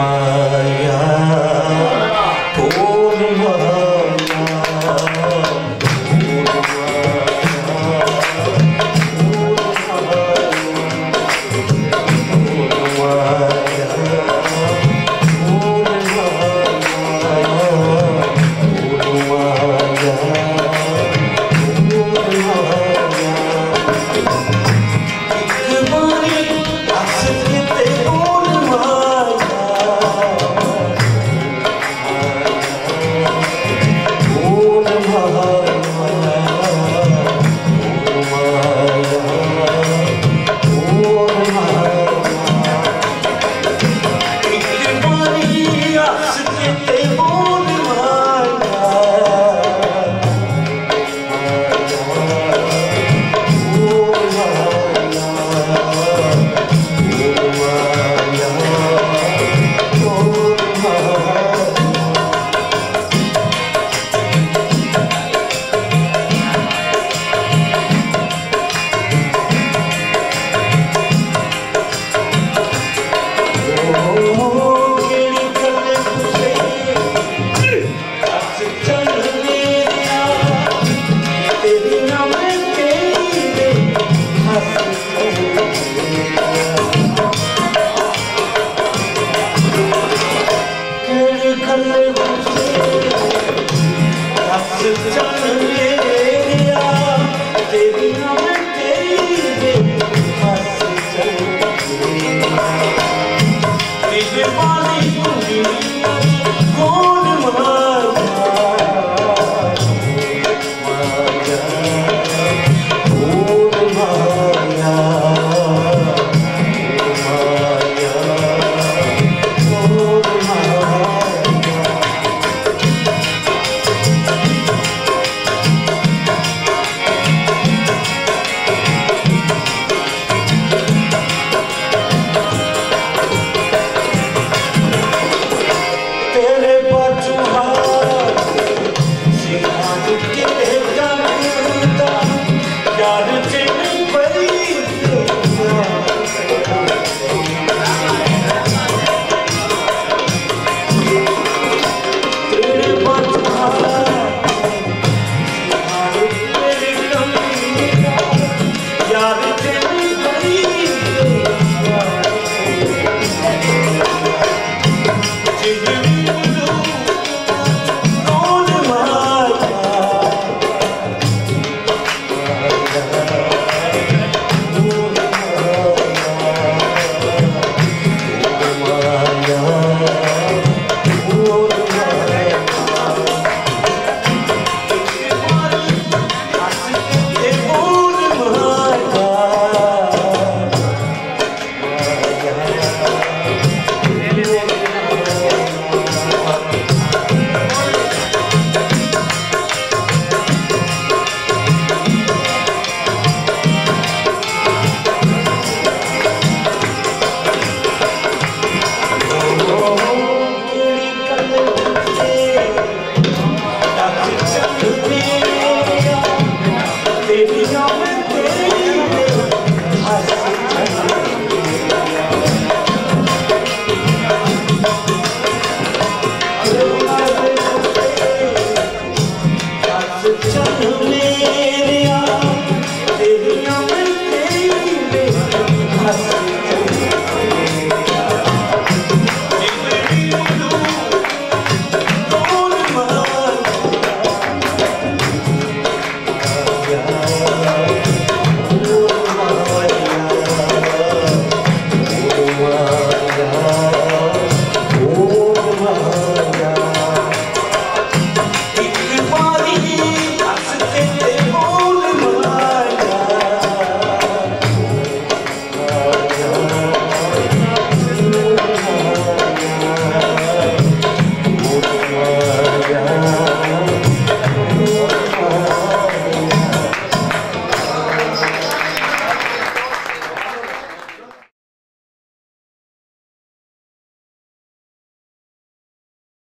यार